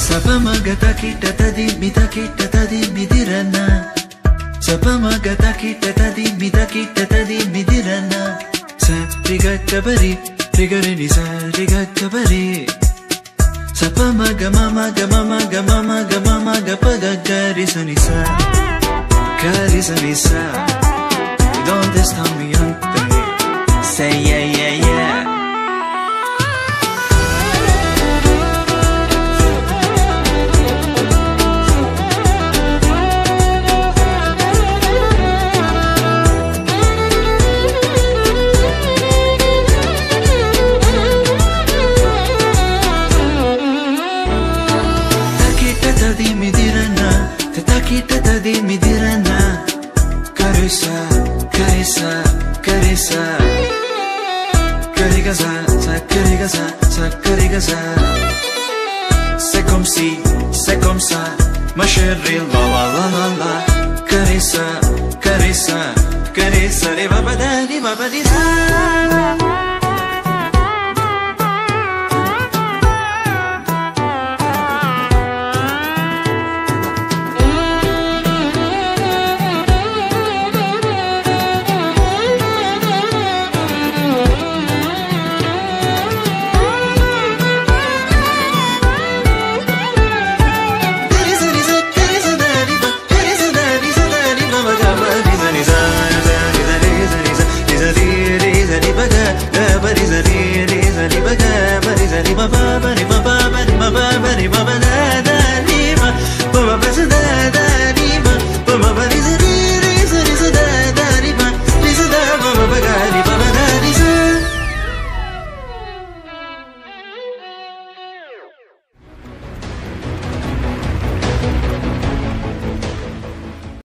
Sapama gata kita tadi mita kita tadi midirana Sapama gata kita tadi mita kita tadi midirana Sa riga kabari rigare ni sa riga kabari Sapama gama maga mama gama maga mama gapa gari sani sa gari sanisa, sa Don't stop me on the saya. dimmi di Renna Carissa, carissa, carissa Caricasa, sa caricasa, sa caricasa Se com si, se com sa Ma xerri, la la la la la Carissa, carissa, carissa Li va badà, li ba ba ba